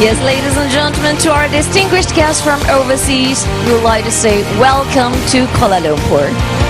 Yes, ladies and gentlemen, to our distinguished guests from overseas, we would like to say welcome to Kuala Lumpur.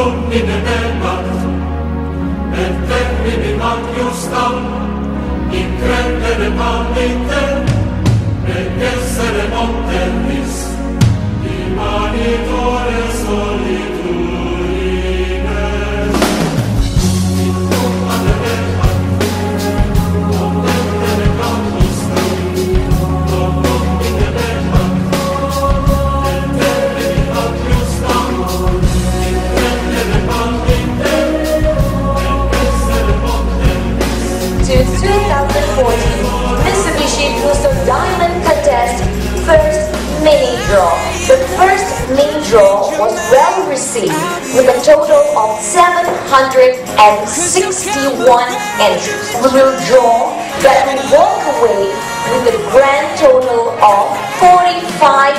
tunnine nemad, et termini ad justam, in credere pallite, et essere non to 2014 Mitsubishi Muso Diamond Contest first mini draw. The first mini draw was well received with a total of 761 entries. We will draw that we walk away with a grand total of 45